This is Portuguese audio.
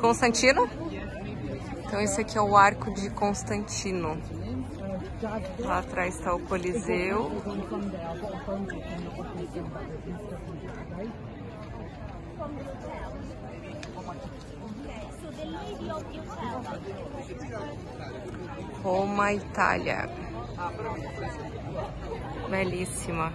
Constantino? Então esse aqui é o Arco de Constantino. Lá atrás está o Coliseu. Roma, Itália. Belíssima.